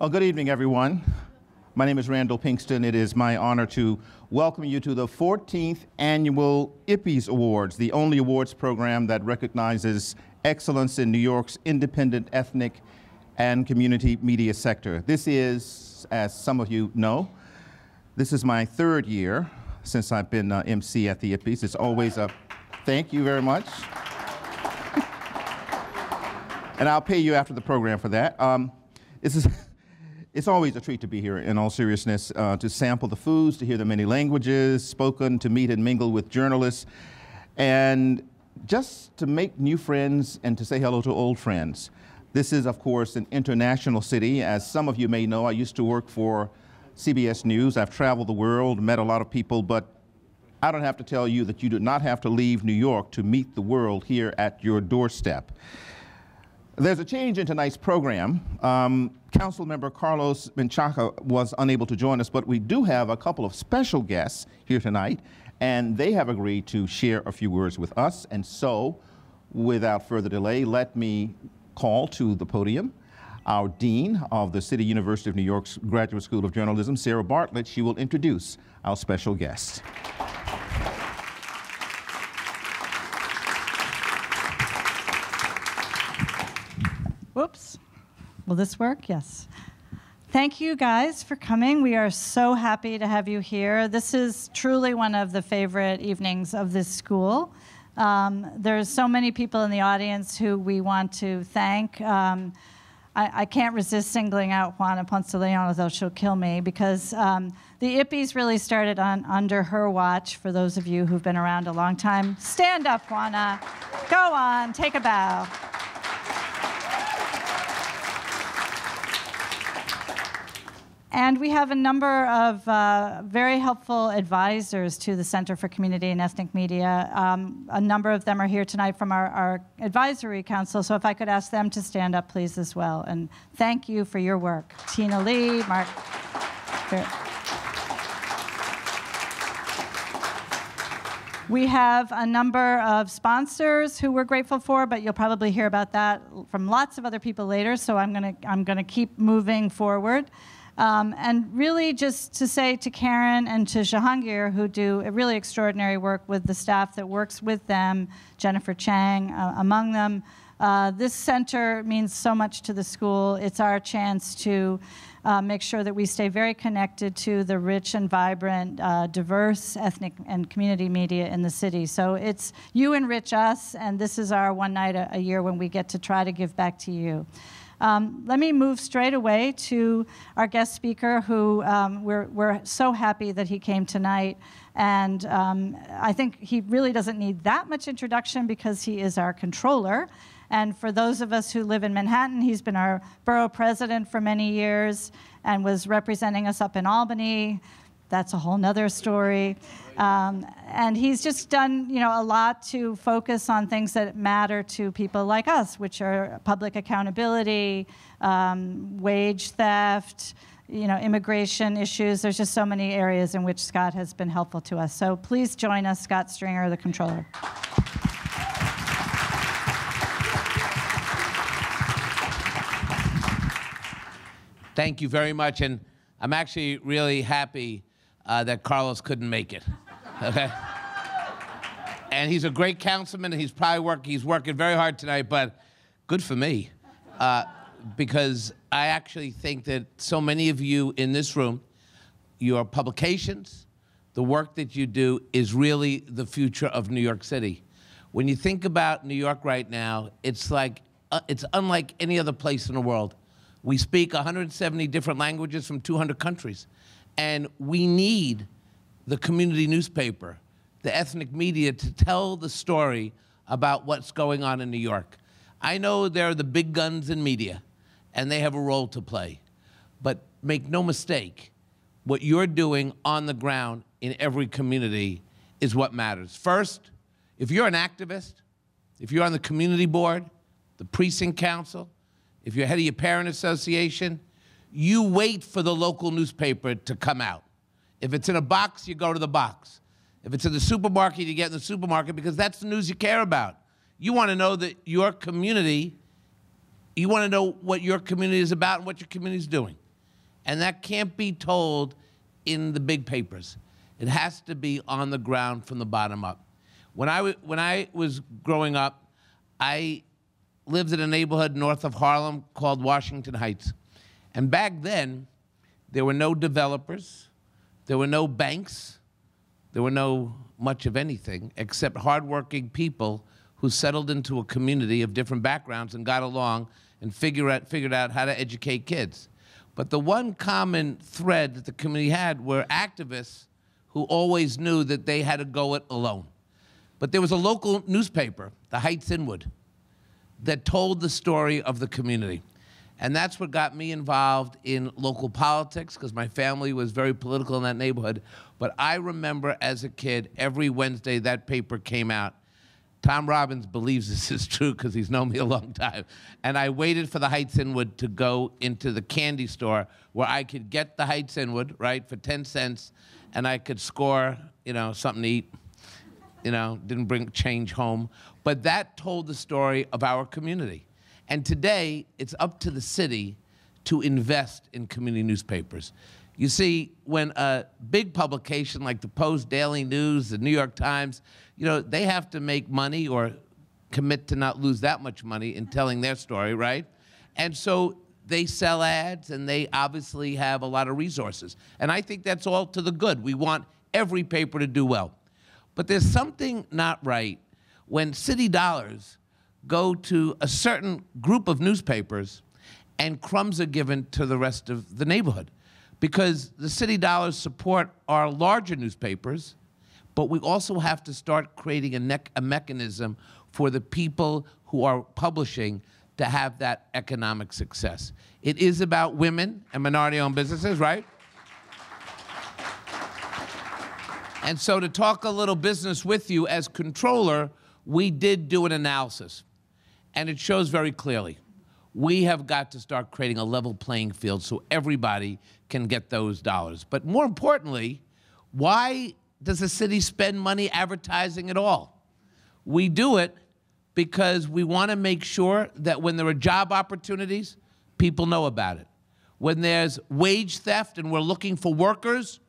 Well, good evening, everyone. My name is Randall Pinkston. It is my honor to welcome you to the 14th Annual Ippies Awards, the only awards program that recognizes excellence in New York's independent ethnic and community media sector. This is, as some of you know, this is my third year since I've been uh, MC at the Ippies. It's always a thank you very much. and I'll pay you after the program for that. Um, this is it's always a treat to be here, in all seriousness, uh, to sample the foods, to hear the many languages spoken, to meet and mingle with journalists, and just to make new friends and to say hello to old friends. This is, of course, an international city. As some of you may know, I used to work for CBS News. I've traveled the world, met a lot of people, but I don't have to tell you that you do not have to leave New York to meet the world here at your doorstep. There's a change in tonight's program. Um, Council member Carlos Menchaca was unable to join us, but we do have a couple of special guests here tonight, and they have agreed to share a few words with us. And so, without further delay, let me call to the podium our Dean of the City University of New York's Graduate School of Journalism, Sarah Bartlett. She will introduce our special guest. Whoops. Will this work? Yes. Thank you guys for coming. We are so happy to have you here. This is truly one of the favorite evenings of this school. Um, there's so many people in the audience who we want to thank. Um, I, I, can't resist singling out Juana Ponce de Leon, although she'll kill me, because um, the IPPES really started on under her watch. For those of you who've been around a long time, stand up, Juana. Go on, take a bow. And we have a number of uh, very helpful advisors to the Center for Community and Ethnic Media. Um, a number of them are here tonight from our, our, advisory council, so if I could ask them to stand up, please, as well. And thank you for your work. Tina Lee, Mark. We have a number of sponsors who we're grateful for, but you'll probably hear about that from lots of other people later, so I'm going to I'm gonna keep moving forward. Um, and really just to say to Karen and to Jahangir, who do really extraordinary work with the staff that works with them, Jennifer Chang uh, among them, uh, this center means so much to the school. It's our chance to uh, make sure that we stay very connected to the rich and vibrant, uh, diverse ethnic and community media in the city. So it's you enrich us, and this is our one night a, a year when we get to try to give back to you. Um, let me move straight away to our guest speaker, who um, we're, we're so happy that he came tonight. And um, I think he really doesn't need that much introduction because he is our controller. And for those of us who live in Manhattan, he's been our borough president for many years and was representing us up in Albany. That's a whole nother story. Um, and he's just done, you know, a lot to focus on things that matter to people like us, which are public accountability, um, wage theft, you know, immigration issues. There's just so many areas in which Scott has been helpful to us. So please join us, Scott Stringer, the controller. Thank you very much. And I'm actually really happy uh, that Carlos couldn't make it. Okay? and he's a great councilman, and he's probably working, he's working very hard tonight, but good for me. Uh, because I actually think that so many of you in this room, your publications, the work that you do is really the future of New York City. When you think about New York right now, it's like, uh, it's unlike any other place in the world. We speak 170 different languages from 200 countries. And we need the community newspaper, the ethnic media to tell the story about what's going on in New York. I know they're the big guns in media, and they have a role to play. But make no mistake, what you're doing on the ground in every community is what matters. First, if you're an activist, if you're on the community board, the precinct council, if you're head of your parent association, you wait for the local newspaper to come out. If it's in a box, you go to the box. If it's in the supermarket, you get in the supermarket because that's the news you care about. You want to know that your community, you want to know what your community is about and what your community is doing. And that can't be told in the big papers. It has to be on the ground from the bottom up. When I, when I was growing up, I lived in a neighborhood north of Harlem called Washington Heights. And back then, there were no developers, there were no banks, there were no much of anything except hardworking people who settled into a community of different backgrounds and got along and figure out, figured out how to educate kids. But the one common thread that the community had were activists who always knew that they had to go it alone. But there was a local newspaper, the Heights Inwood, that told the story of the community. And that's what got me involved in local politics because my family was very political in that neighborhood. But I remember as a kid, every Wednesday that paper came out. Tom Robbins believes this is true because he's known me a long time. And I waited for the Heights Inwood to go into the candy store where I could get the Heights Inwood, right, for 10 cents, and I could score, you know, something to eat. You know, didn't bring change home. But that told the story of our community. And today, it's up to the city to invest in community newspapers. You see, when a big publication like the Post Daily News, the New York Times, you know, they have to make money or commit to not lose that much money in telling their story, right? And so they sell ads and they obviously have a lot of resources. And I think that's all to the good. We want every paper to do well. But there's something not right when city dollars go to a certain group of newspapers and crumbs are given to the rest of the neighborhood. Because the city dollars support our larger newspapers, but we also have to start creating a, a mechanism for the people who are publishing to have that economic success. It is about women and minority owned businesses, right? And so, to talk a little business with you as controller, we did do an analysis and it shows very clearly. We have got to start creating a level playing field so everybody can get those dollars. But more importantly, why does the city spend money advertising at all? We do it because we want to make sure that when there are job opportunities, people know about it. When there's wage theft and we're looking for workers,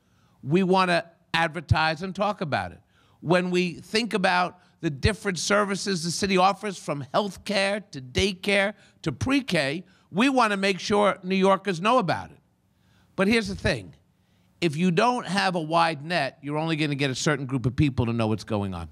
we want to advertise and talk about it. When we think about the different services the city offers from health care to daycare to pre K, we want to make sure New Yorkers know about it. But here's the thing if you don't have a wide net, you're only going to get a certain group of people to know what's going on.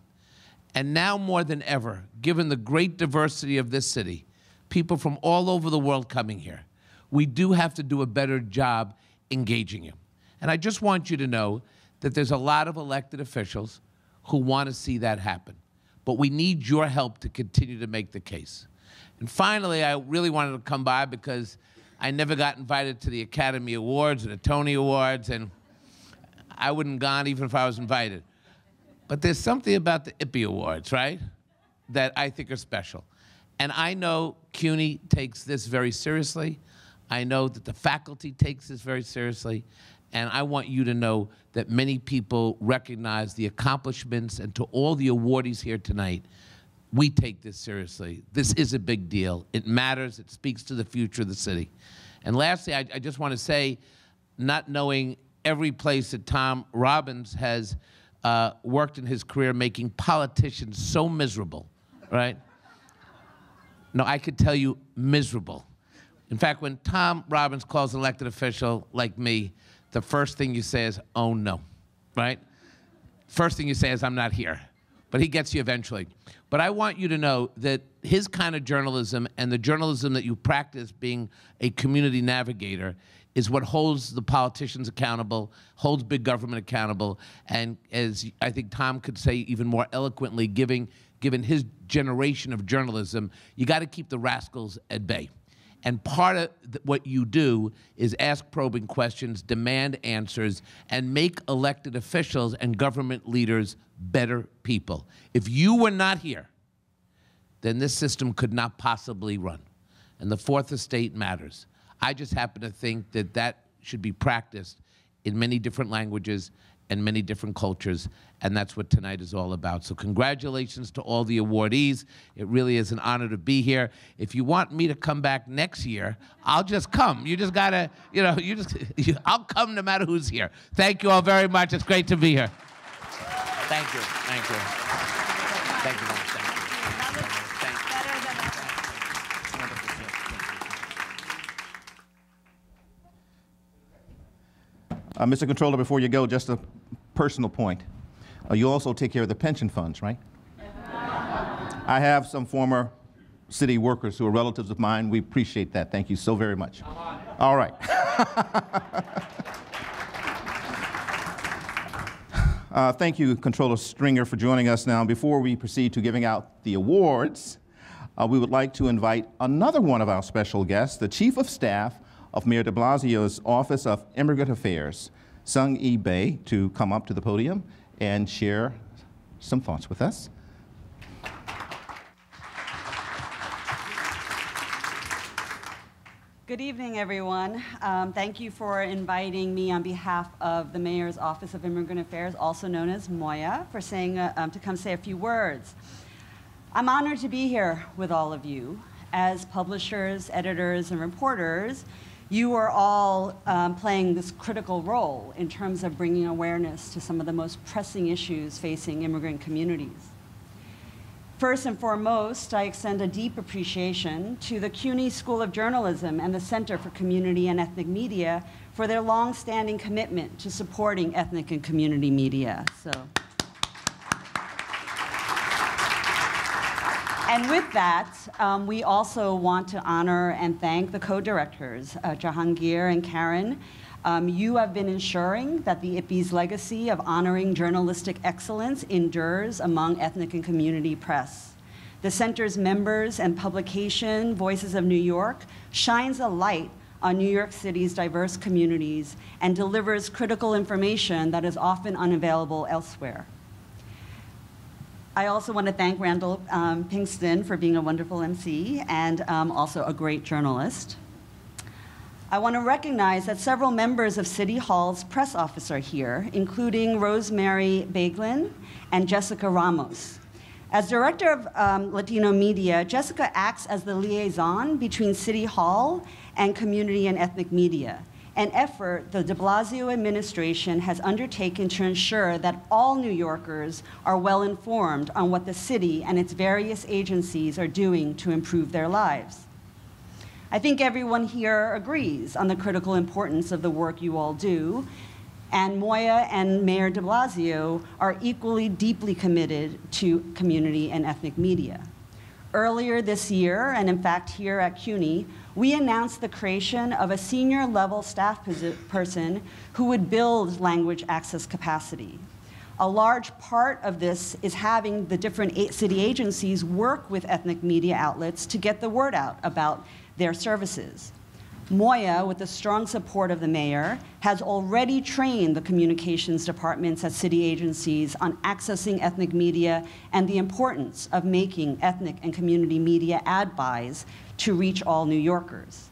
And now more than ever, given the great diversity of this city, people from all over the world coming here, we do have to do a better job engaging you. And I just want you to know that there's a lot of elected officials who want to see that happen but we need your help to continue to make the case. And finally, I really wanted to come by because I never got invited to the Academy Awards or the Tony Awards, and I wouldn't have gone even if I was invited. But there's something about the IPPY Awards, right, that I think are special. And I know CUNY takes this very seriously. I know that the faculty takes this very seriously. And I want you to know that many people recognize the accomplishments and to all the awardees here tonight, we take this seriously. This is a big deal. It matters. It speaks to the future of the city. And lastly, I, I just want to say, not knowing every place that Tom Robbins has uh, worked in his career making politicians so miserable, right? No, I could tell you miserable. In fact, when Tom Robbins calls an elected official like me, the first thing you say is, oh no, right? First thing you say is, I'm not here. But he gets you eventually. But I want you to know that his kind of journalism and the journalism that you practice being a community navigator is what holds the politicians accountable, holds big government accountable, and as I think Tom could say even more eloquently, giving, given his generation of journalism, you got to keep the rascals at bay. And part of what you do is ask probing questions, demand answers, and make elected officials and government leaders better people. If you were not here, then this system could not possibly run. And the fourth estate matters. I just happen to think that that should be practiced in many different languages and many different cultures, and that's what tonight is all about. So, congratulations to all the awardees. It really is an honor to be here. If you want me to come back next year, I'll just come. You just gotta, you know, you just, you, I'll come no matter who's here. Thank you all very much. It's great to be here. Thank you. Thank you. Thank you. Uh, Mr. Controller, before you go, just a personal point. Uh, you also take care of the pension funds, right? I have some former city workers who are relatives of mine. We appreciate that. Thank you so very much. All right. uh, thank you, Controller Stringer, for joining us now. Before we proceed to giving out the awards, uh, we would like to invite another one of our special guests, the Chief of Staff of Mayor de Blasio's Office of Immigrant Affairs, Sung E. Bay, to come up to the podium and share some thoughts with us. Good evening, everyone. Um, thank you for inviting me on behalf of the Mayor's Office of Immigrant Affairs, also known as MOIA, for saying, uh, um, to come say a few words. I'm honored to be here with all of you. As publishers, editors, and reporters, you are all um, playing this critical role in terms of bringing awareness to some of the most pressing issues facing immigrant communities. First and foremost, I extend a deep appreciation to the CUNY School of Journalism and the Center for Community and Ethnic Media for their long-standing commitment to supporting ethnic and community media. So. And with that, um, we also want to honor and thank the co-directors, uh, Jahangir and Karen. Um, you have been ensuring that the IPPY's legacy of honoring journalistic excellence endures among ethnic and community press. The center's members and publication, Voices of New York, shines a light on New York City's diverse communities and delivers critical information that is often unavailable elsewhere. I also want to thank Randall um, Pinkston for being a wonderful MC and um, also a great journalist. I want to recognize that several members of City Hall's press office are here, including Rosemary Boeglin and Jessica Ramos. As Director of um, Latino Media, Jessica acts as the liaison between City Hall and community and ethnic media an effort the de Blasio administration has undertaken to ensure that all New Yorkers are well informed on what the city and its various agencies are doing to improve their lives. I think everyone here agrees on the critical importance of the work you all do, and MOIA and Mayor de Blasio are equally deeply committed to community and ethnic media. Earlier this year, and in fact here at CUNY, we announced the creation of a senior level staff person who would build language access capacity. A large part of this is having the different city agencies work with ethnic media outlets to get the word out about their services. MOIA, with the strong support of the mayor, has already trained the communications departments at city agencies on accessing ethnic media and the importance of making ethnic and community media ad buys to reach all New Yorkers.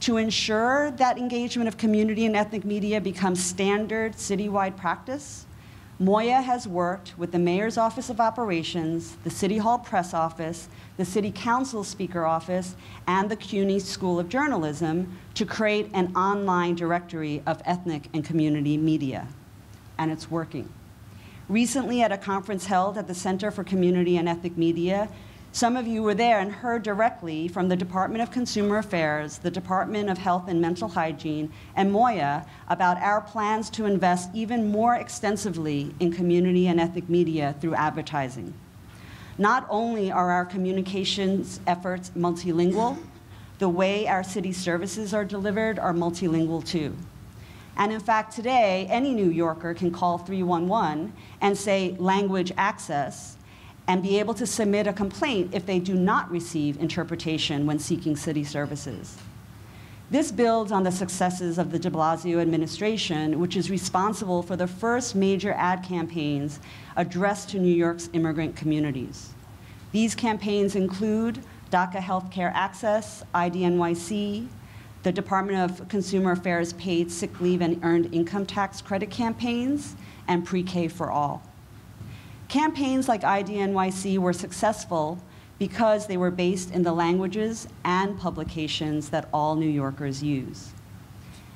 To ensure that engagement of community and ethnic media becomes standard citywide practice, MOIA has worked with the Mayor's Office of Operations, the City Hall Press Office, the City Council Speaker Office, and the CUNY School of Journalism to create an online directory of ethnic and community media. And it's working. Recently, at a conference held at the Center for Community and Ethnic Media, some of you were there and heard directly from the Department of Consumer Affairs, the Department of Health and Mental Hygiene, and MOIA about our plans to invest even more extensively in community and ethnic media through advertising. Not only are our communications efforts multilingual, the way our city services are delivered are multilingual too. And in fact, today, any New Yorker can call 311 and say language access and be able to submit a complaint if they do not receive interpretation when seeking city services. This builds on the successes of the de Blasio administration, which is responsible for the first major ad campaigns addressed to New York's immigrant communities. These campaigns include DACA Healthcare Access, IDNYC, the Department of Consumer Affairs paid sick leave and earned income tax credit campaigns, and pre-K for all. Campaigns like IDNYC were successful because they were based in the languages and publications that all New Yorkers use.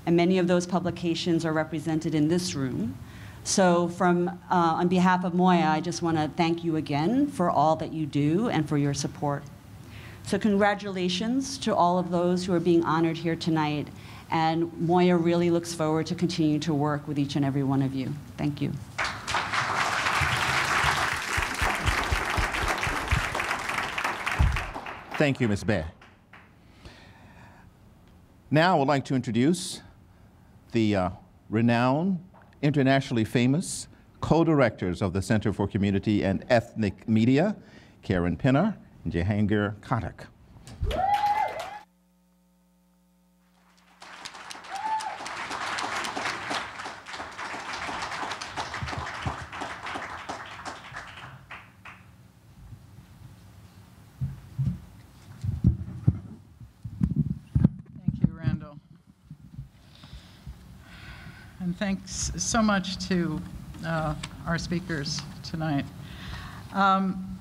And many of those publications are represented in this room. So from, uh, on behalf of MOIA, I just want to thank you again for all that you do and for your support. So congratulations to all of those who are being honored here tonight. And MOIA really looks forward to continue to work with each and every one of you. Thank you. Thank you, Ms. Baer. Now I would like to introduce the uh, renowned, internationally famous co-directors of the Center for Community and Ethnic Media, Karen Pennar and Jahangir Khattak. Thank you, Randall. And thanks so much to uh, our speakers tonight. Um,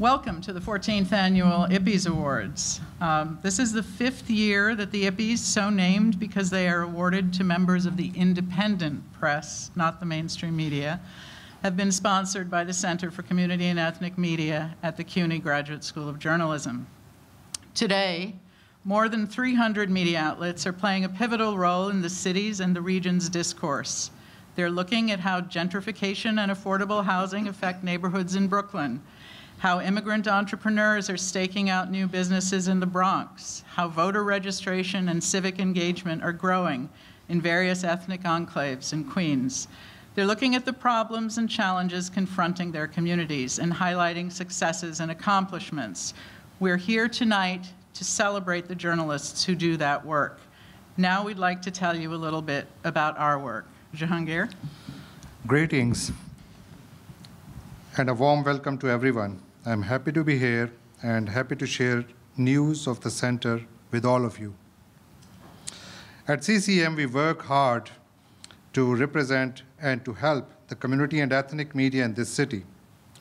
Welcome to the 14th Annual Ippies Awards. Um, This is the fifth year that the Ippies, so named because they are awarded to members of the independent press, not the mainstream media, have been sponsored by the Center for Community and Ethnic Media at the CUNY Graduate School of Journalism. Today, more than 300 media outlets are playing a pivotal role in the city's and the region's discourse. They're looking at how gentrification and affordable housing affect neighborhoods in Brooklyn, how immigrant entrepreneurs are staking out new businesses in the Bronx, how voter registration and civic engagement are growing in various ethnic enclaves in Queens. They're looking at the problems and challenges confronting their communities and highlighting successes and accomplishments. We're here tonight to celebrate the journalists who do that work. Now we'd like to tell you a little bit about our work. Jahangir? Greetings and a warm welcome to everyone. I'm happy to be here and happy to share news of the center with all of you. At CCM, we work hard to represent and to help the community and ethnic media in this city.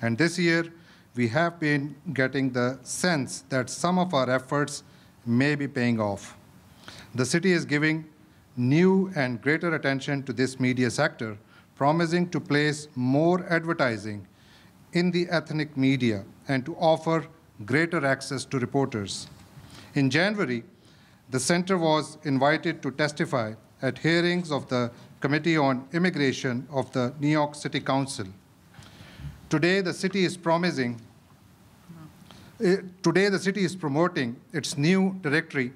And this year, we have been getting the sense that some of our efforts may be paying off. The city is giving new and greater attention to this media sector, promising to place more advertising in the ethnic media and to offer greater access to reporters. In January, the center was invited to testify at hearings of the Committee on Immigration of the New York City Council. Today, the city is promising, uh, today the city is promoting its new directory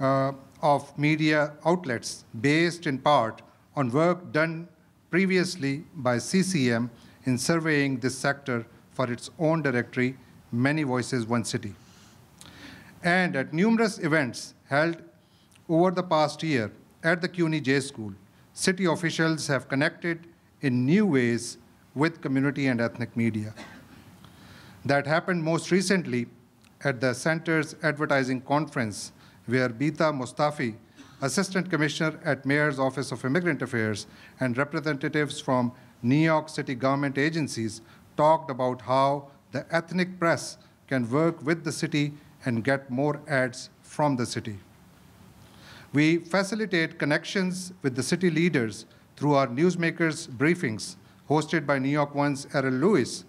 uh, of media outlets based in part on work done previously by CCM in surveying this sector for its own directory, Many Voices, One City. And at numerous events held over the past year at the CUNY J School, city officials have connected in new ways with community and ethnic media. That happened most recently at the center's advertising conference, where Bitta Mostofi, Assistant Commissioner at Mayor's Office of Immigrant Affairs, and representatives from New York City government agencies talked about how the ethnic press can work with the city and get more ads from the city. We facilitate connections with the city leaders through our newsmakers briefings hosted by New York One's Errol Louis,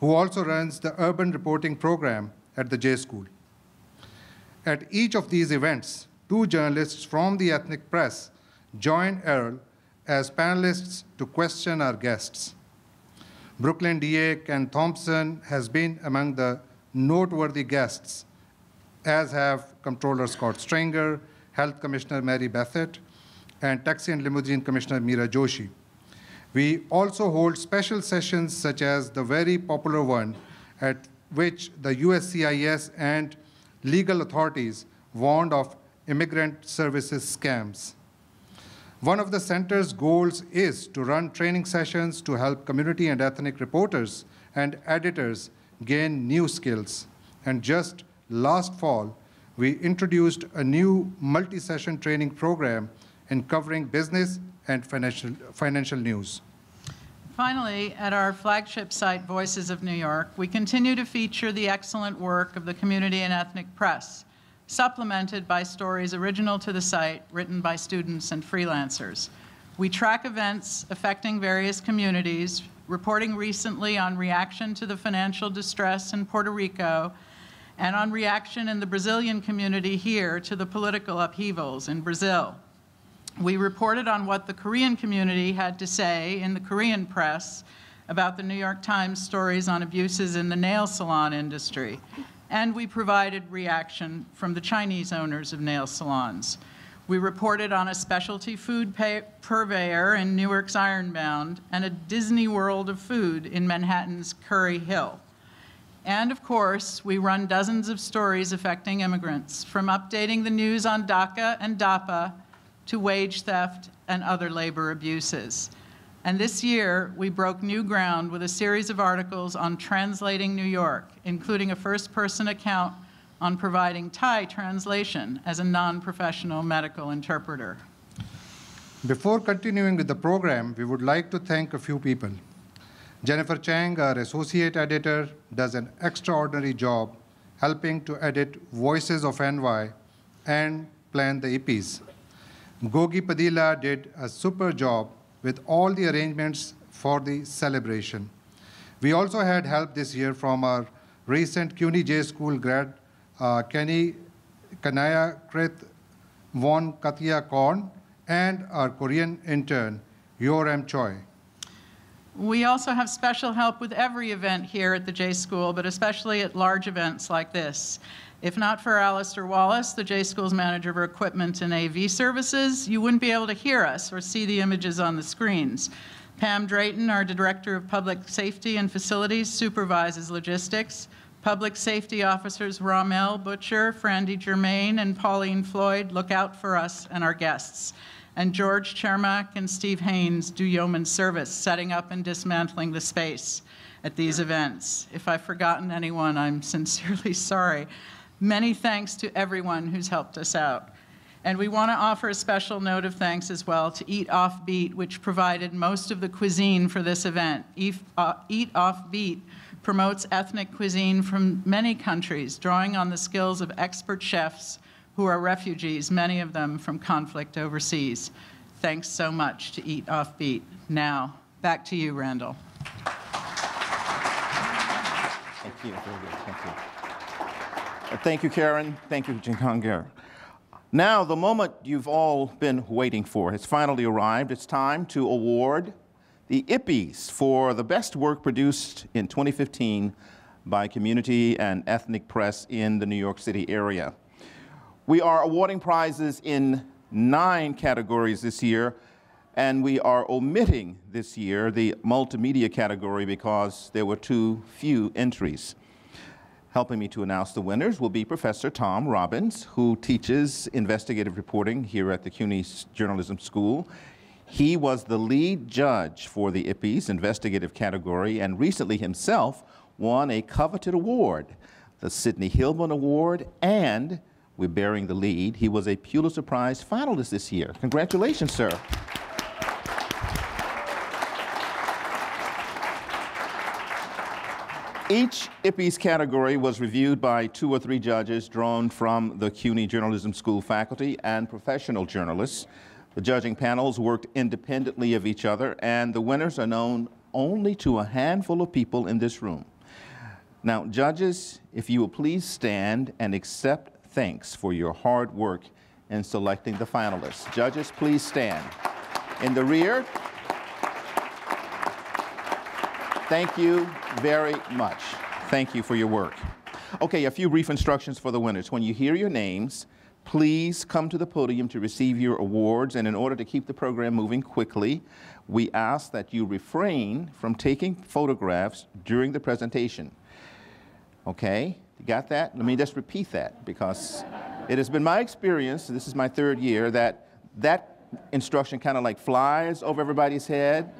who also runs the urban reporting program at the J School. At each of these events, two journalists from the ethnic press join Errol as panelists to question our guests. Brooklyn DA Ken Thompson has been among the noteworthy guests, as have Comptroller Scott Stringer, Health Commissioner Mary Bassett, and Taxi and Limousine Commissioner Meera Joshi. We also hold special sessions such as the very popular one at which the USCIS and legal authorities warned of immigrant services scams. One of the center's goals is to run training sessions to help community and ethnic reporters and editors gain new skills. And just last fall, we introduced a new multi-session training program in covering business and financial, financial news. Finally, at our flagship site, Voices of New York, we continue to feature the excellent work of the community and ethnic press, supplemented by stories original to the site written by students and freelancers. We track events affecting various communities, reporting recently on reaction to the financial distress in Puerto Rico and on reaction in the Brazilian community here to the political upheavals in Brazil. We reported on what the Korean community had to say in the Korean press about the New York Times stories on abuses in the nail salon industry. And we provided reaction from the Chinese owners of nail salons. We reported on a specialty food purveyor in Newark's Ironbound and a Disney World of food in Manhattan's Curry Hill. And of course, we run dozens of stories affecting immigrants, from updating the news on DACA and DAPA to wage theft and other labor abuses. And this year, we broke new ground with a series of articles on translating New York, including a first person account on providing Thai translation as a non professional medical interpreter. Before continuing with the program, we would like to thank a few people. Jennifer Chang, our associate editor, does an extraordinary job helping to edit Voices of NY and plan the Ippies. Gogi Padilla did a super job with all the arrangements for the celebration. We also had help this year from our recent CUNY J School grad, uh, Kenny Kanaya Krit Von Katia Korn, and our Korean intern, Yoram Choi. We also have special help with every event here at the J School, but especially at large events like this. If not for Alistair Wallace, the J School's manager of equipment and AV services, you wouldn't be able to hear us or see the images on the screens. Pam Drayton, our Director of Public Safety and Facilities, supervises logistics. Public safety officers Ramel Butcher, Frandy Germain, and Pauline Floyd look out for us and our guests. And George Chermak and Steve Haynes do yeoman service, setting up and dismantling the space at these events. If I've forgotten anyone, I'm sincerely sorry. Many thanks to everyone who's helped us out. And we want to offer a special note of thanks as well to Eat Offbeat, which provided most of the cuisine for this event. Eat, uh, Eat Offbeat promotes ethnic cuisine from many countries, drawing on the skills of expert chefs who are refugees, many of them from conflict overseas. Thanks so much to Eat Offbeat. Now, back to you, Randall. Thank you. Very good. Thank you. Uh, thank you, Karen. Thank you, Jahangir. Now, the moment you've all been waiting for has finally arrived. It's time to award the Ippies for the best work produced in 2015 by community and ethnic press in the New York City area. We are awarding prizes in nine categories this year, and we are omitting this year the multimedia category because there were too few entries. Helping me to announce the winners will be Professor Tom Robbins, who teaches investigative reporting here at the CUNY Journalism School. He was the lead judge for the Ippies investigative category and recently himself won a coveted award, the Sidney Hillman Award, and we're bearing the lead. He was a Pulitzer Prize finalist this year. Congratulations, sir. Each Ippies category was reviewed by two or three judges drawn from the CUNY Journalism School faculty and professional journalists. The judging panels worked independently of each other, and the winners are known only to a handful of people in this room. Now, judges, if you will please stand and accept thanks for your hard work in selecting the finalists. Judges, please stand. In the rear, Thank you very much. Thank you for your work. Okay, a few brief instructions for the winners. When you hear your names, please come to the podium to receive your awards. And in order to keep the program moving quickly, we ask that you refrain from taking photographs during the presentation. Okay, you got that? Let me just repeat that because it has been my experience, this is my third year, that that instruction kind of like flies over everybody's head.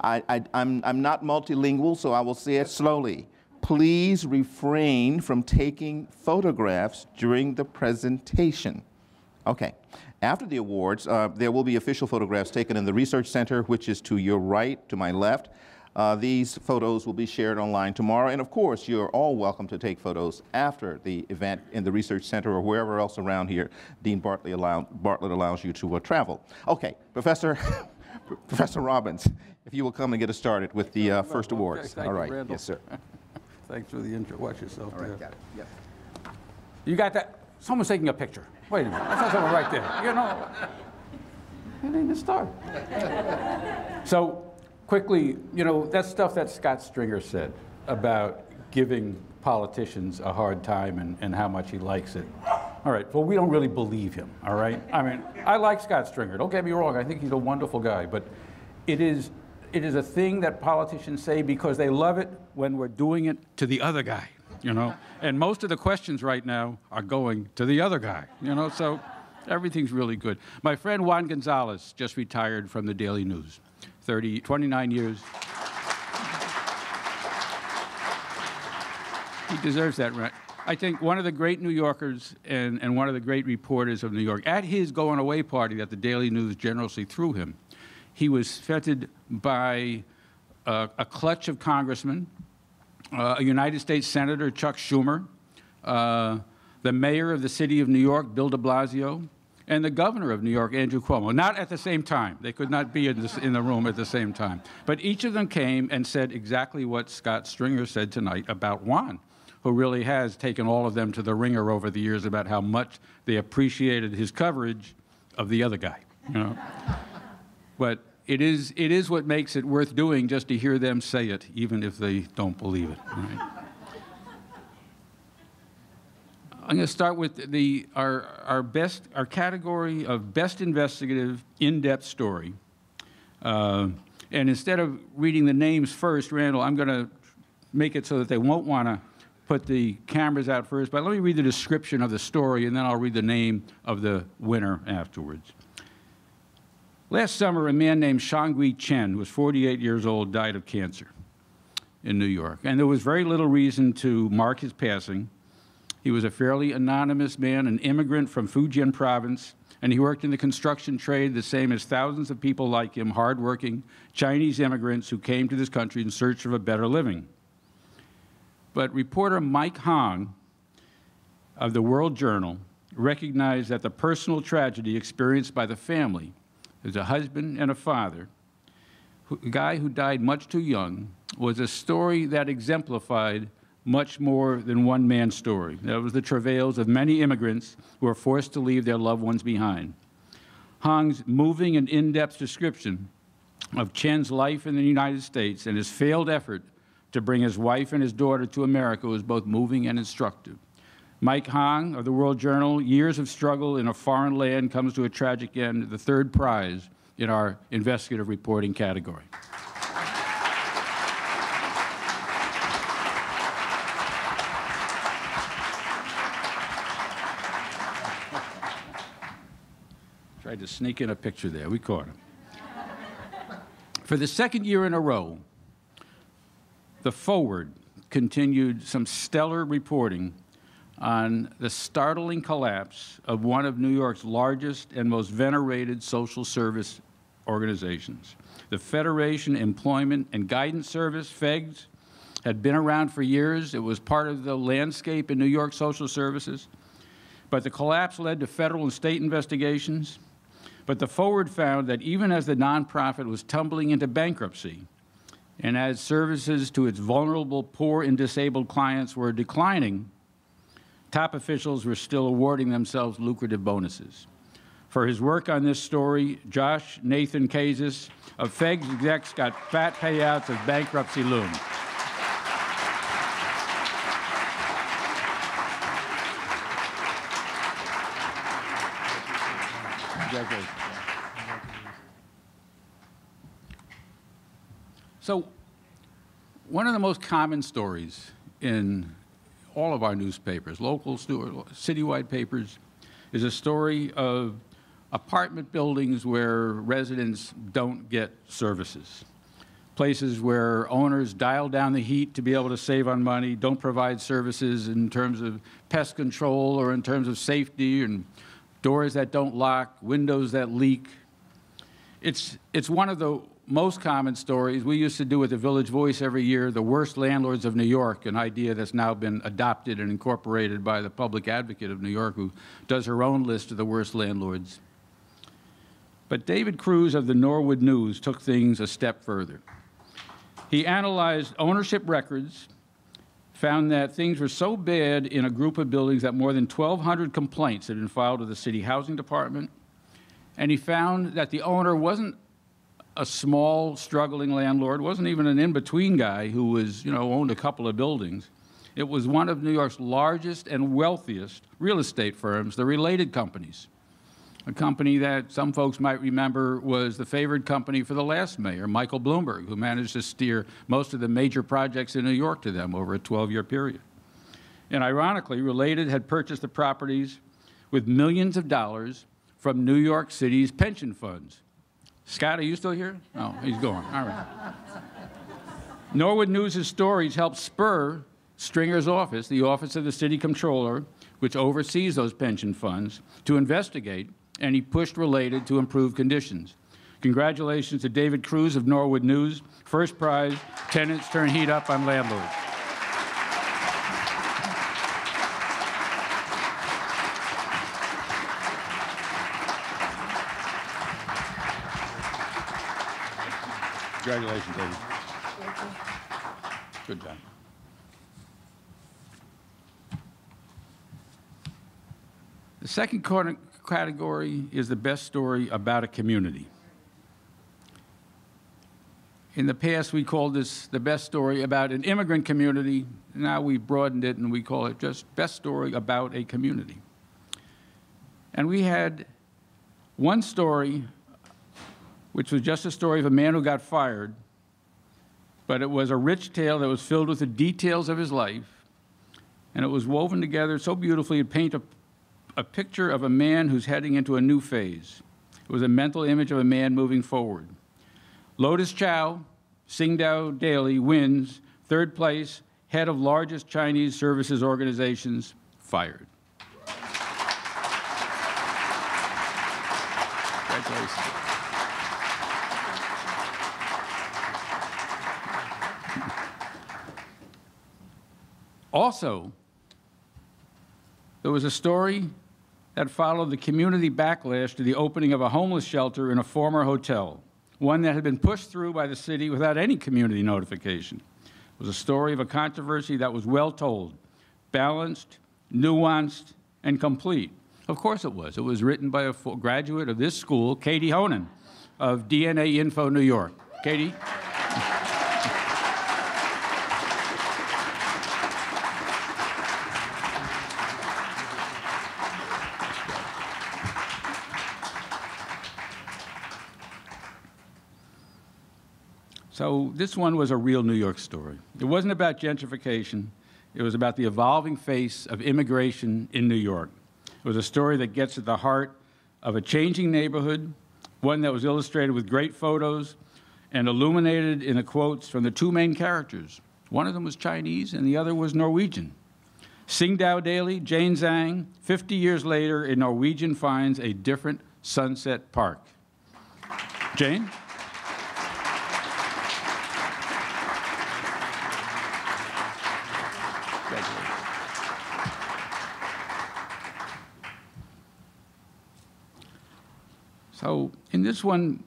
I, I, I'm, I'm not multilingual, so I will say it slowly. Please refrain from taking photographs during the presentation. Okay. After the awards, uh, there will be official photographs taken in the Research Center, which is to your right, to my left. Uh, these photos will be shared online tomorrow. And of course, you're all welcome to take photos after the event in the Research Center or wherever else around here Dean Bartlett, allow, Bartlett allows you to uh, travel. Okay, Professor, Professor Robbins, if you will come and get us started with the uh, first Okay, awards. all you, Yes, sir. Thanks for the intro. Watch yourself All there. got it. Yep. You got that? Someone's taking a picture. Wait a minute. I saw someone right there. You know, it ain't a start. So, quickly, you know, that stuff that Scott Stringer said about giving politicians a hard time and, and how much he likes it. All right, well, we don't really believe him, all right? I mean, I like Scott Stringer. Don't get me wrong. I think he's a wonderful guy, but it is, it is a thing that politicians say because they love it when we're doing it to the other guy, you know? And most of the questions right now are going to the other guy, you know? So everything's really good. My friend Juan Gonzalez just retired from the Daily News, 30, 29 years. He deserves that right. I think one of the great New Yorkers and, and one of the great reporters of New York, at his going away party that the Daily News generously threw him, he was feted by a clutch of congressmen, uh, a United States Senator, Chuck Schumer, uh, the mayor of the city of New York, Bill de Blasio, and the governor of New York, Andrew Cuomo. Not at the same time. They could not be in, this, in the room at the same time. But each of them came and said exactly what Scott Stringer said tonight about Juan, who really has taken all of them to the wringer over the years about how much they appreciated his coverage of the other guy. You know? But it is, it is what makes it worth doing just to hear them say it, even if they don't believe it. right? I'm going to start with the, our, our best, our category of best investigative, in-depth story. Uh, and instead of reading the names first, Randall, I'm going to make it so that they won't want to put the cameras out first. But let me read the description of the story, and then I'll read the name of the winner afterwards. Last summer, a man named Shangui Chen, who was 48 years old, died of cancer in New York. And there was very little reason to mark his passing. He was a fairly anonymous man, an immigrant from Fujian province, and he worked in the construction trade the same as thousands of people like him, hardworking Chinese immigrants who came to this country in search of a better living. But reporter Mike Hong of the World Journal recognized that the personal tragedy experienced by the family, as a husband and a father, a guy who died much too young, was a story that exemplified much more than one man's story. That was the travails of many immigrants who were forced to leave their loved ones behind. Hong's moving and in-depth description of Chen's life in the United States and his failed effort to bring his wife and his daughter to America was both moving and instructive. Mike Hong of the World Journal, Years of Struggle in a Foreign Land Comes to a Tragic End, the third prize in our investigative reporting category. Tried to sneak in a picture there. We caught him. For the second year in a row, the Forward continued some stellar reporting on the startling collapse of one of New York's largest and most venerated social service organizations. The Federation Employment and Guidance Service, FEGS, had been around for years. It was part of the landscape in New York social services. But the collapse led to federal and state investigations. But the Forward found that even as the nonprofit was tumbling into bankruptcy, and as services to its vulnerable, poor, and disabled clients were declining, top officials were still awarding themselves lucrative bonuses. For his work on this story, Josh Nathan Kazis of FEGS execs got fat payouts as bankruptcy loomed. Congratulations. So, one of the most common stories in all of our newspapers, local, citywide papers, is a story of apartment buildings where residents don't get services. Places where owners dial down the heat to be able to save on money, don't provide services in terms of pest control or in terms of safety and doors that don't lock, windows that leak. It's, it's one of the most common stories. We used to do with the Village Voice every year, the worst landlords of New York, an idea that's now been adopted and incorporated by the Public Advocate of New York, who does her own list of the worst landlords. But David Cruz of the Norwood News took things a step further. He analyzed ownership records, found that things were so bad in a group of buildings that more than 1,200 complaints had been filed with the city housing department, and he found that the owner wasn't a small, struggling landlord, wasn't even an in-between guy who was, you know, owned a couple of buildings. It was one of New York's largest and wealthiest real estate firms, the related companies a company that some folks might remember was the favored company for the last mayor, Michael Bloomberg, who managed to steer most of the major projects in New York to them over a 12-year period. And ironically, Related had purchased the properties with millions of dollars from New York City's pension funds. Scott, are you still here? No, he's gone. All right. Norwood News' stories helped spur Stringer's office, the office of the city comptroller, which oversees those pension funds, to investigate and he pushed related to improve conditions. Congratulations to David Cruz of Norwood News. First prize, tenants turn heat up on landlords. Congratulations, David. Good job. The second category is the best story about a community. In the past, we called this the best story about an immigrant community. Now we've broadened it and we call it just best story about a community. And we had one story, which was just a story of a man who got fired, but it was a rich tale that was filled with the details of his life, and it was woven together so beautifully it painted a a picture of a man who's heading into a new phase. It was a mental image of a man moving forward. Lotus Chow, Sing Tao Daily, wins third place, head of largest Chinese services organizations, fired. Congratulations. Also, there was a story that followed the community backlash to the opening of a homeless shelter in a former hotel, one that had been pushed through by the city without any community notification. It was a story of a controversy that was well told, balanced, nuanced, and complete. Of course it was. It was written by a graduate of this school, Katie Honan of DNA Info New York. Katie? So this one was a real New York story. It wasn't about gentrification. It was about the evolving face of immigration in New York. It was a story that gets at the heart of a changing neighborhood, one that was illustrated with great photos and illuminated in the quotes from the two main characters. One of them was Chinese and the other was Norwegian. Sing Tao Daily, Jane Zhang, 50 years later, a Norwegian finds a different Sunset Park. Jane? So in this one,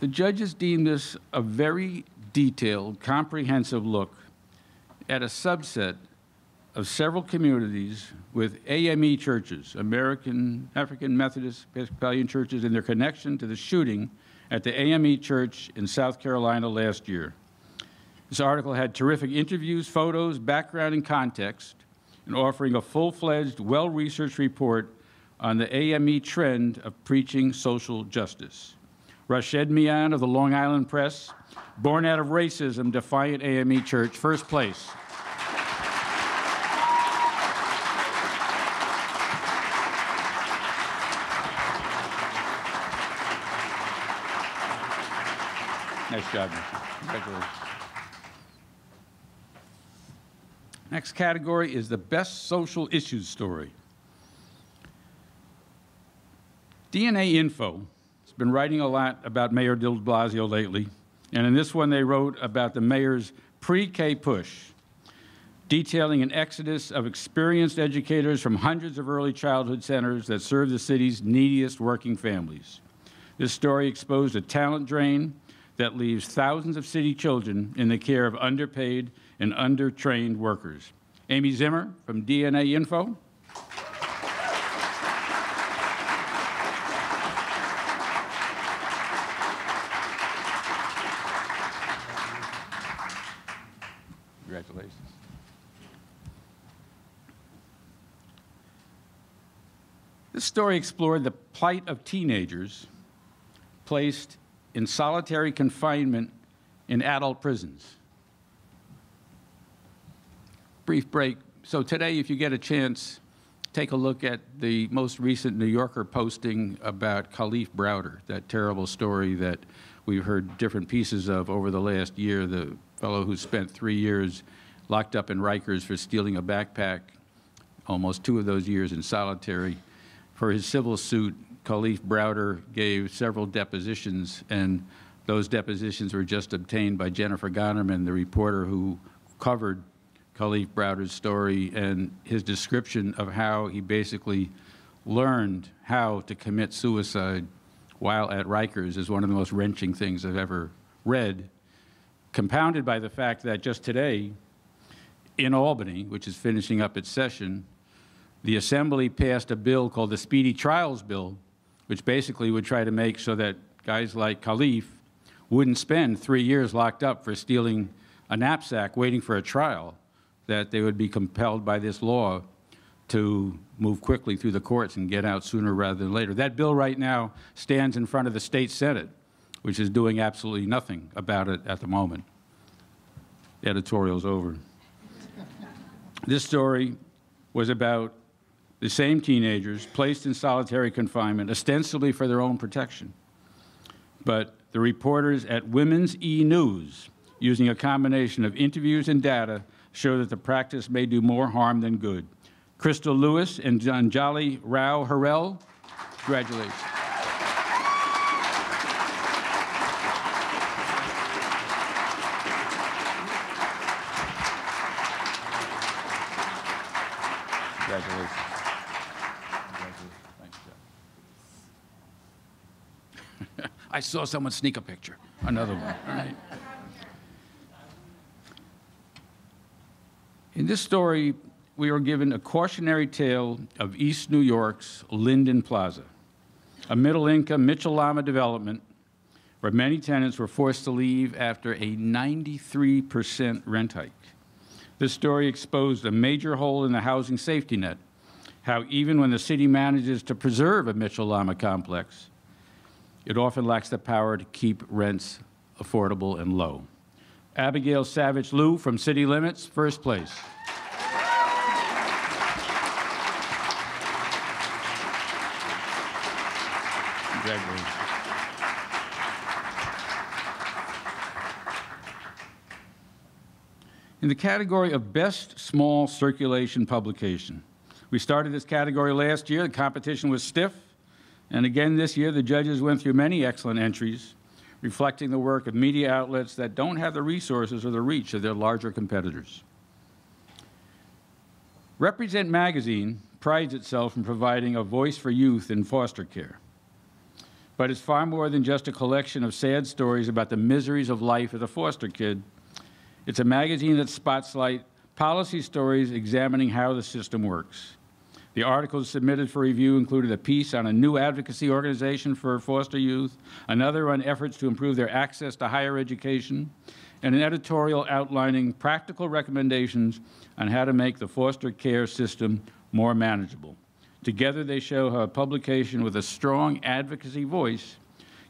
the judges deemed this a very detailed, comprehensive look at a subset of several communities with AME churches, American African Methodist Episcopalian churches, and their connection to the shooting at the AME church in South Carolina last year. This article had terrific interviews, photos, background, and context, and offering a full-fledged, well-researched report on the AME trend of preaching social justice. Rashed Mian of the Long Island Press, born out of racism, Defiant AME Church, first place. Nice job. Congratulations. Next category is the best social issues story. DNA Info has been writing a lot about Mayor de Blasio lately, and in this one they wrote about the mayor's pre-K push, detailing an exodus of experienced educators from hundreds of early childhood centers that serve the city's neediest working families. This story exposed a talent drain that leaves thousands of city children in the care of underpaid and undertrained workers. Amy Zimmer from DNA Info. Congratulations. This story explored the plight of teenagers placed in solitary confinement in adult prisons. Brief break. So, today, if you get a chance, take a look at the most recent New Yorker posting about Kalief Browder, that terrible story that we've heard different pieces of over the last year. The fellow who spent three years locked up in Rikers for stealing a backpack, almost two of those years in solitary. For his civil suit, Kalief Browder gave several depositions, and those depositions were just obtained by Jennifer Gonnerman, the reporter who covered Kalief Browder's story and his description of how he basically learned how to commit suicide while at Rikers is one of the most wrenching things I've ever read, compounded by the fact that just today in Albany, which is finishing up its session, the Assembly passed a bill called the Speedy Trials Bill, which basically would try to make so that guys like Kalief wouldn't spend three years locked up for stealing a knapsack waiting for a trial, that they would be compelled by this law to move quickly through the courts and get out sooner rather than later. That bill right now stands in front of the state Senate, which is doing absolutely nothing about it at the moment. Editorial's over. this story was about the same teenagers placed in solitary confinement, ostensibly for their own protection. But the reporters at Women's E News, using a combination of interviews and data, show that the practice may do more harm than good. Crystal Lewis and Anjali Rao Harel, congratulations. Congratulations. I saw someone sneak a picture. Another one. In this story, we are given a cautionary tale of East New York's Linden Plaza, a middle income Mitchell Lama development where many tenants were forced to leave after a 93% rent hike. This story exposed a major hole in the housing safety net, how even when the city manages to preserve a Mitchell Lama complex, it often lacks the power to keep rents affordable and low. Abigail Savitch-Lew from City Limits, first place. In the category of Best Small Circulation Publication, we started this category last year. The competition was stiff. And again this year, the judges went through many excellent entries, reflecting the work of media outlets that don't have the resources or the reach of their larger competitors. Represent Magazine prides itself in providing a voice for youth in foster care. But it's far more than just a collection of sad stories about the miseries of life as a foster kid. It's a magazine that spotlights policy stories examining how the system works. The articles submitted for review included a piece on a new advocacy organization for foster youth, another on efforts to improve their access to higher education, and an editorial outlining practical recommendations on how to make the foster care system more manageable. Together, they show how a publication with a strong advocacy voice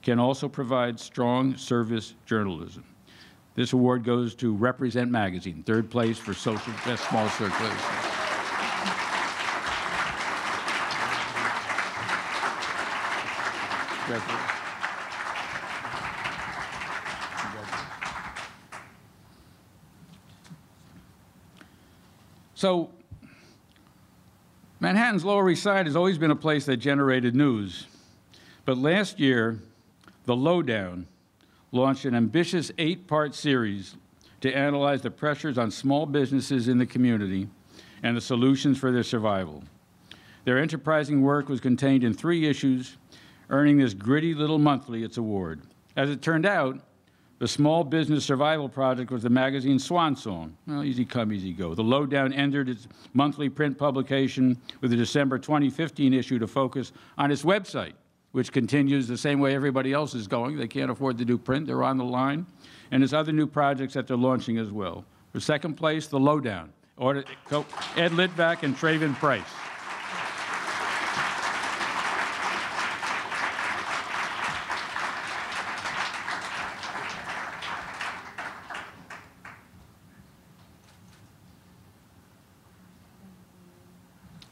can also provide strong service journalism. This award goes to Represent Magazine, third place for social best small circulation. Congratulations. So, Manhattan's Lower East Side has always been a place that generated news. But last year, The Lowdown launched an ambitious eight-part series to analyze the pressures on small businesses in the community and the solutions for their survival. Their enterprising work was contained in three issues, earning this gritty little monthly its award. As it turned out, the Small Business Survival Project was the magazine's swan song. Well, easy come, easy go. The Lowdown ended its monthly print publication with the December 2015 issue to focus on its website, which continues the same way everybody else is going. They can't afford to do print, they're on the line, and its other new projects that they're launching as well. For second place, The Lowdown, Ed Litvak and Traven Rice.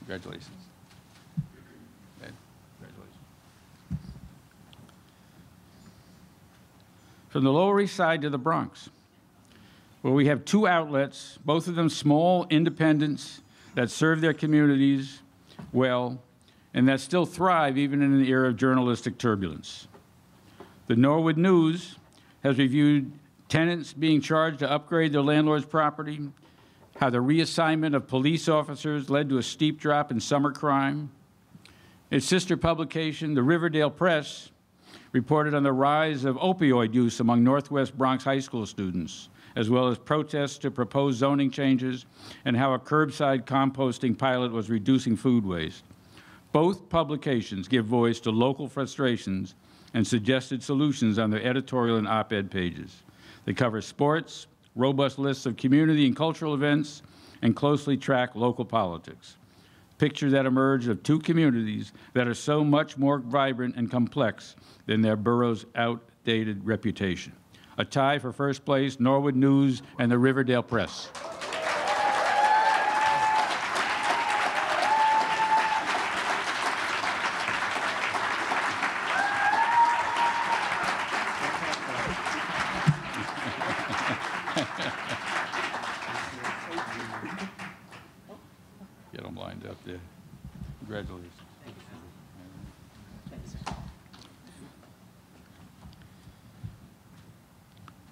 Congratulations. Ed, congratulations. From the Lower East Side to the Bronx, where we have two outlets, both of them small independents that serve their communities well and that still thrive even in an era of journalistic turbulence. The Norwood News has reviewed tenants being charged to upgrade their landlord's property, how the reassignment of police officers led to a steep drop in summer crime. Its sister publication, the Riverdale Press, reported on the rise of opioid use among Northwest Bronx high school students, as well as protests to proposed zoning changes and how a curbside composting pilot was reducing food waste. Both publications give voice to local frustrations and suggested solutions on their editorial and op-ed pages. They cover sports, robust lists of community and cultural events, and closely track local politics. Picture that emerged of two communities that are so much more vibrant and complex than their borough's outdated reputation. A tie for first place, Norwood News and the Riverdale Press. Get them lined up there. Congratulations.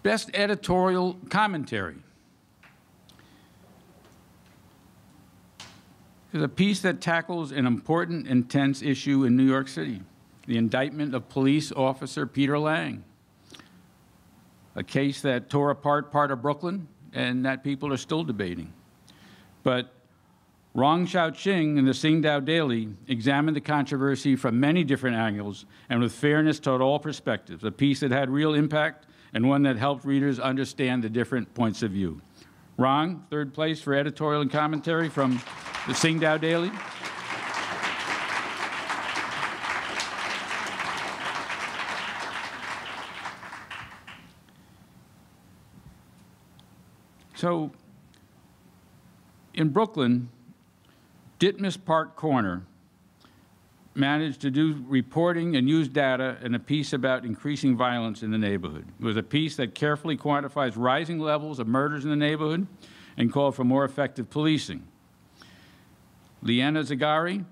Best editorial commentary. is a piece that tackles an important, intense issue in New York City the indictment of police officer Peter Liang. A case that tore apart part of Brooklyn and that people are still debating. But Rong Xiaoqing in the Sing Tao Daily examined the controversy from many different angles and with fairness toward all perspectives, a piece that had real impact and one that helped readers understand the different points of view. Rong, third place for editorial and commentary from the Sing Tao Daily. So, in Brooklyn, Ditmas Park Corner managed to do reporting and use data in a piece about increasing violence in the neighborhood. It was a piece that carefully quantifies rising levels of murders in the neighborhood and called for more effective policing. Leanna Zagari,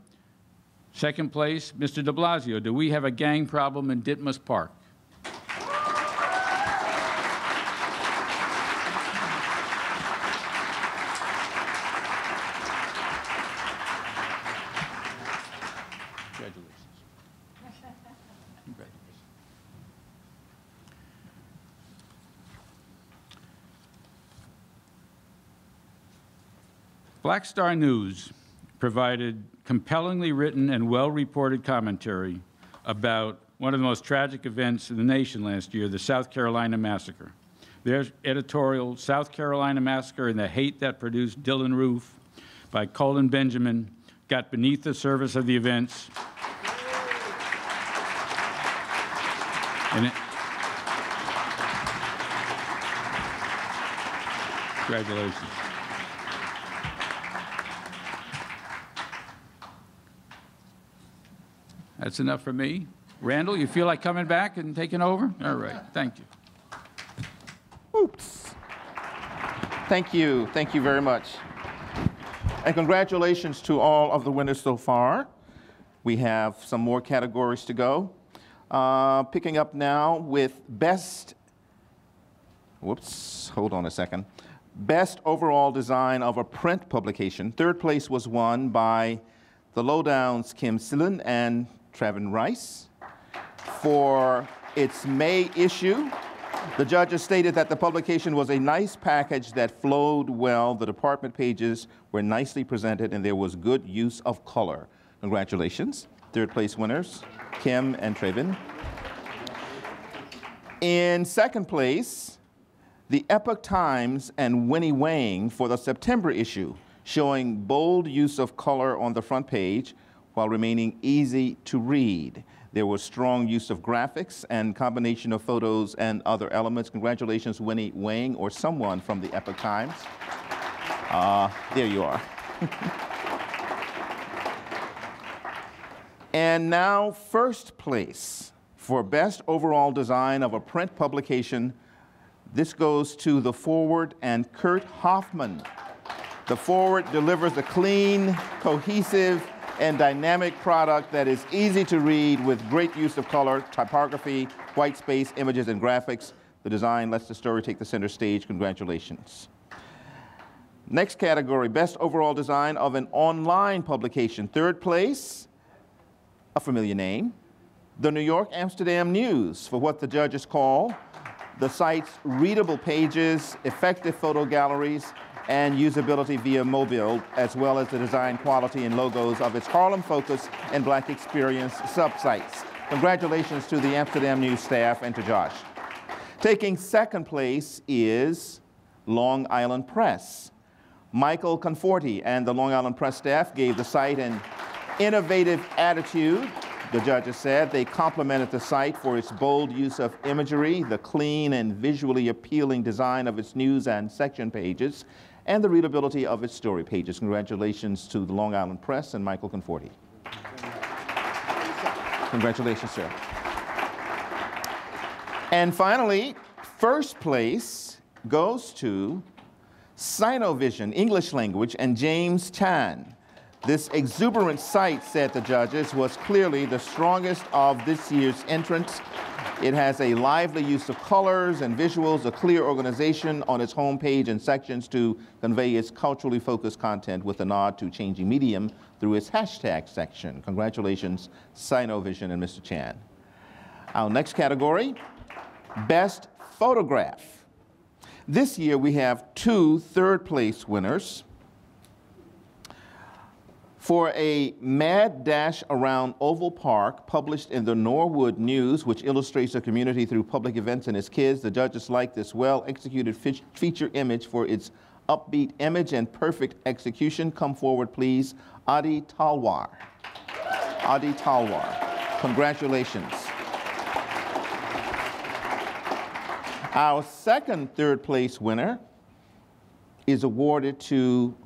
second place, Mr. de Blasio, do we have a gang problem in Ditmas Park? Black Star News provided compellingly written and well-reported commentary about one of the most tragic events in the nation last year, the South Carolina Massacre. Their editorial, South Carolina Massacre and the Hate That Produced Dylann Roof by Colin Benjamin, got beneath the surface of the events. And it, congratulations. That's enough for me. Randall, you feel like coming back and taking over? All right, thank you. Oops. Thank you. Thank you very much. And congratulations to all of the winners so far. We have some more categories to go. Uh, picking up now with best, whoops, hold on a second. Best overall design of a print publication. Third place was won by the Lowdowns Kim Sillen and Traven Rice. For its May issue, the judges stated that the publication was a nice package that flowed well, the department pages were nicely presented, and there was good use of color. Congratulations. Third place winners, Kim and Trevin. In second place, the Epoch Times and Winnie Wang for the September issue, showing bold use of color on the front page while remaining easy to read. There was strong use of graphics and combination of photos and other elements. Congratulations, Winnie Wang or someone from the Epoch Times. Uh, there you are. and now, first place for best overall design of a print publication. This goes to the Forward and Kurt Hoffman. The Forward delivers a clean, cohesive, and dynamic product that is easy to read with great use of color, typography, white space, images, and graphics. The design lets the story take the center stage. Congratulations. Next category, best overall design of an online publication. Third place, a familiar name, the New York Amsterdam News for what the judges call the site's readable pages, effective photo galleries, and usability via mobile, as well as the design quality and logos of its Harlem Focus and Black Experience subsites. Congratulations to the Amsterdam News staff and to Josh. Taking second place is Long Island Press. Michael Conforti and the Long Island Press staff gave the site an innovative attitude the judges said they complimented the site for its bold use of imagery, the clean and visually appealing design of its news and section pages, and the readability of its story pages. Congratulations to the Long Island Press and Michael Conforti. Congratulations, sir. And finally, first place goes to Sinovision, English language, and James Chan. This exuberant site, said the judges, was clearly the strongest of this year's entrants it has a lively use of colors and visuals, a clear organization on its homepage and sections to convey its culturally focused content with a nod to changing medium through its hashtag section. Congratulations, Sinovision and Mr. Chan. Our next category, Best Photograph. This year we have two third place winners for a mad dash around Oval Park published in the Norwood News, which illustrates a community through public events and its kids. The judges like this well executed feature image for its upbeat image and perfect execution. Come forward, please. Adi Talwar. Adi Talwar. Congratulations. Our second third place winner is awarded to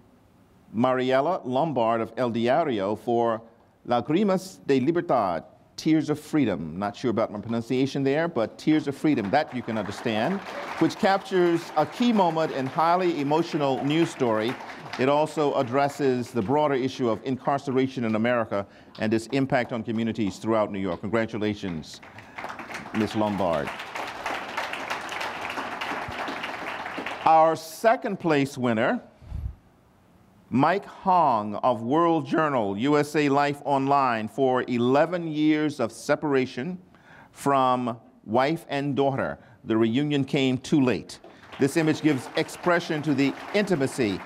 Mariela Lombard of El Diario for Lágrimas de Libertad, Tears of Freedom. Not sure about my pronunciation there, but Tears of Freedom, that you can understand, which captures a key moment in highly emotional news story. It also addresses the broader issue of incarceration in America and its impact on communities throughout New York. Congratulations, Ms. Lombard. Our second place winner Mike Hong of World Journal, USA Life Online, for 11 years of separation from wife and daughter. The reunion came too late. This image gives expression to the intimacy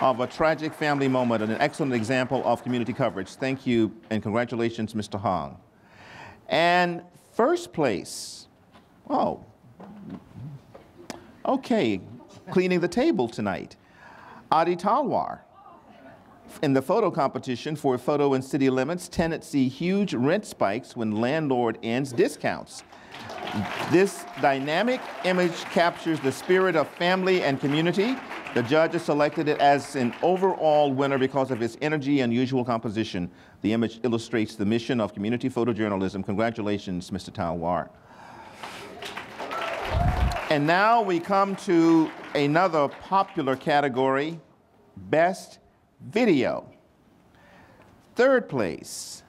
of a tragic family moment and an excellent example of community coverage. Thank you and congratulations, Mr. Hong. And first place, oh, okay, cleaning the table tonight, Adi Talwar in the photo competition for photo in city limits, tenants see huge rent spikes when landlord ends discounts. This dynamic image captures the spirit of family and community. The judges selected it as an overall winner because of its energy and usual composition. The image illustrates the mission of community photojournalism. Congratulations, Mr. Talwar. And now we come to another popular category, Best video. Third place,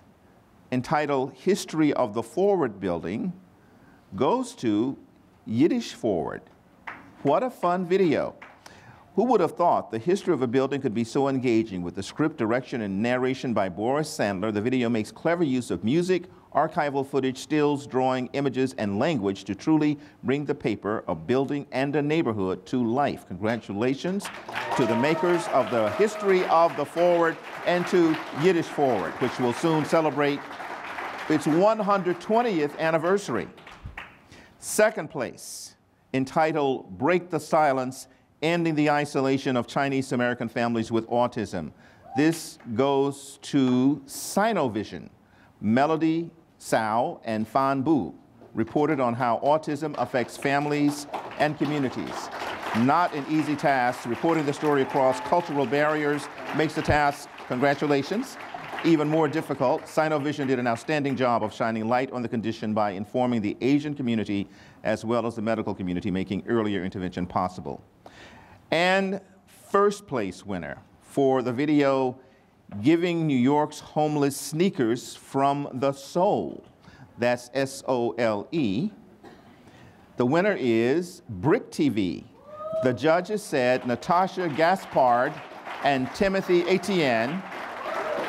entitled History of the Forward Building goes to Yiddish Forward. What a fun video. Who would have thought the history of a building could be so engaging with the script, direction, and narration by Boris Sandler? The video makes clever use of music, archival footage, stills, drawing, images, and language to truly bring the paper, a building, and a neighborhood to life. Congratulations to the makers of the history of the Forward and to Yiddish Forward, which will soon celebrate its 120th anniversary. Second place, entitled Break the Silence Ending the Isolation of Chinese American Families with Autism. This goes to Sinovision. Melody Sao and Fan Bu reported on how autism affects families and communities. Not an easy task. Reporting the story across cultural barriers makes the task, congratulations, even more difficult. Sinovision did an outstanding job of shining light on the condition by informing the Asian community as well as the medical community, making earlier intervention possible. And first place winner for the video Giving New York's Homeless Sneakers from the Soul. That's S O L E. The winner is BRIC TV. The judges said Natasha Gaspard and Timothy Etienne,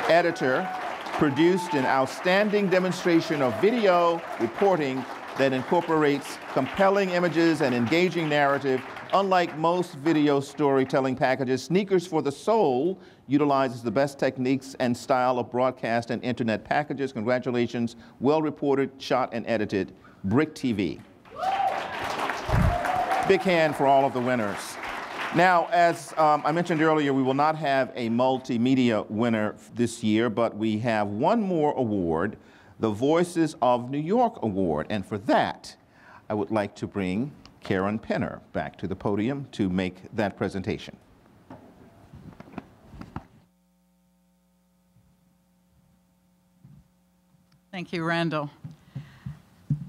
editor, produced an outstanding demonstration of video reporting that incorporates compelling images and engaging narrative. Unlike most video storytelling packages, Sneakers for the Soul utilizes the best techniques and style of broadcast and internet packages. Congratulations, well reported, shot, and edited. BRIC TV. Big hand for all of the winners. Now, as um, I mentioned earlier, we will not have a multimedia winner this year, but we have one more award, the Voices of New York Award. And for that, I would like to bring Karen Pennar back to the podium to make that presentation. Thank you, Randall.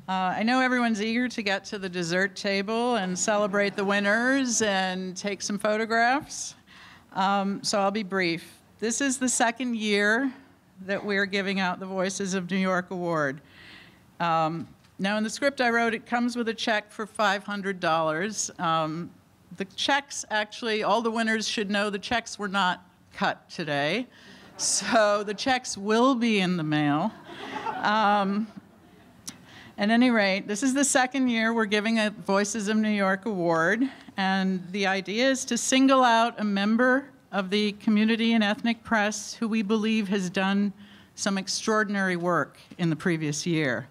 Uh, I know everyone's eager to get to the dessert table and celebrate the winners and take some photographs. Um, so I'll be brief. This is the second year that we're giving out the Voices of New York Award. Um, now, in the script I wrote, it comes with a check for $500. Um, the checks, actually, all the winners should know the checks were not cut today. So the checks will be in the mail. Um, at any rate, this is the second year we're giving a Voices of New York award, and the idea is to single out a member of the community and ethnic press who we believe has done some extraordinary work in the previous year.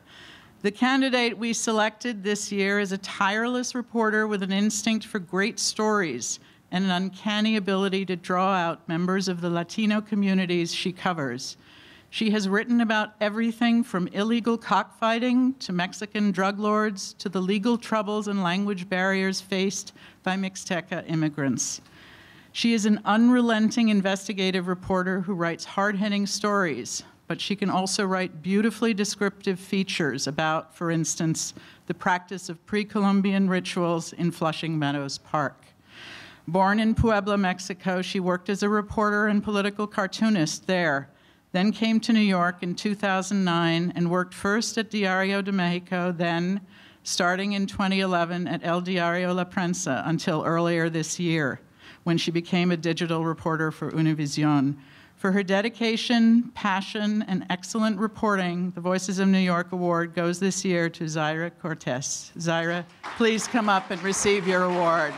The candidate we selected this year is a tireless reporter with an instinct for great stories and an uncanny ability to draw out members of the Latino communities she covers. She has written about everything from illegal cockfighting to Mexican drug lords to the legal troubles and language barriers faced by Mixteca immigrants. She is an unrelenting investigative reporter who writes hard hitting stories, but she can also write beautifully descriptive features about, for instance, the practice of pre Columbian rituals in Flushing Meadows Park. Born in Puebla, Mexico, she worked as a reporter and political cartoonist there then came to New York in 2009 and worked first at Diario de Mexico, then, starting in 2011, at El Diario La Prensa until earlier this year, when she became a digital reporter for Univision. For her dedication, passion, and excellent reporting, the Voices of New York Award goes this year to Zaira Cortez. Zaira, please come up and receive your award.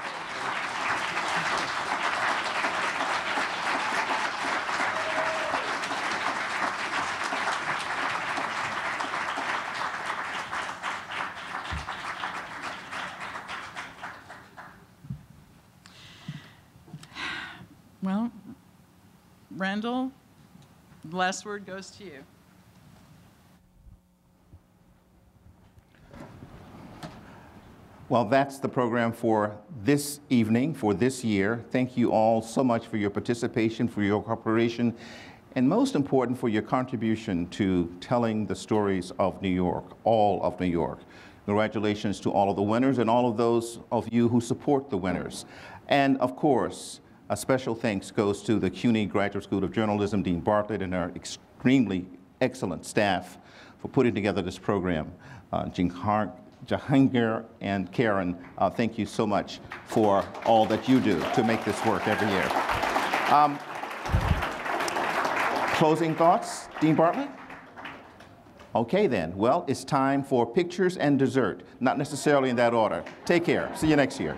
Well, Randall, last word goes to you. Well, that's the program for this evening, for this year. Thank you all so much for your participation, for your cooperation, and most important, for your contribution to telling the stories of New York, all of New York. Congratulations to all of the winners and all of those of you who support the winners. And of course, a special thanks goes to the CUNY Graduate School of Journalism, Dean Bartlett, and our extremely excellent staff for putting together this program. Uh, Jahangir and Karen, uh, thank you so much for all that you do to make this work every year. Um, closing thoughts, Dean Bartlett? Okay then, well, it's time for pictures and dessert, not necessarily in that order. Take care. See you next year.